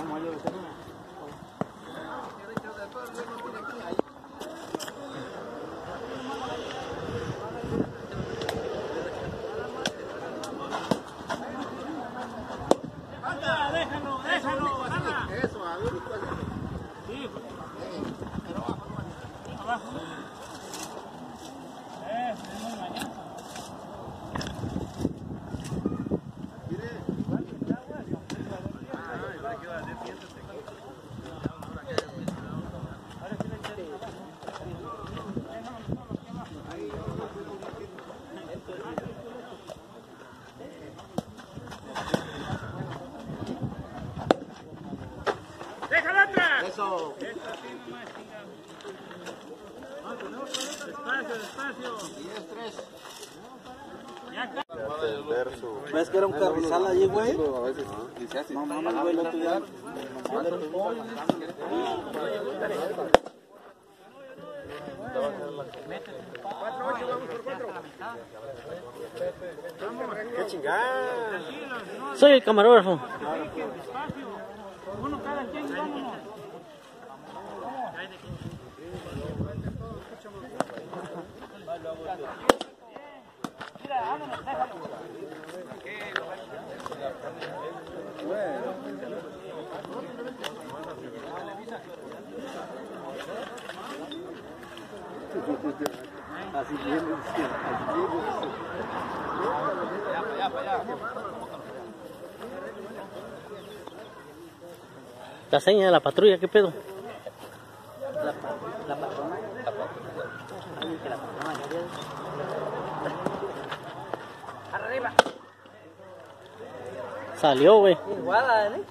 हम Eso. Despacio, despacio. 10, 3. Ya acá. ¿Ves que era un carrizal allí, güey? A. No güey, lo tuyo. ¡Qué chingada! Soy el camarógrafo. La seña de la patrulla, ¿qué pedo? La, Salió, güey. ¿eh?